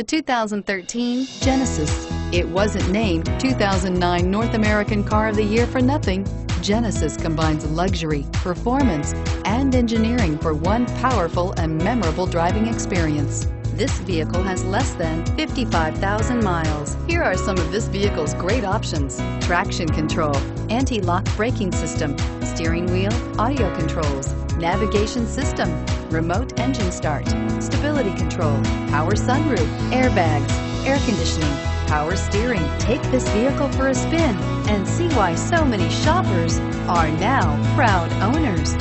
The 2013 Genesis. It wasn't named 2009 North American Car of the Year for nothing. Genesis combines luxury, performance, and engineering for one powerful and memorable driving experience. This vehicle has less than 55,000 miles. Here are some of this vehicle's great options. Traction control, anti-lock braking system, steering wheel, audio controls, navigation system, remote engine start, stability control, power sunroof, airbags, air conditioning, power steering. Take this vehicle for a spin and see why so many shoppers are now proud owners.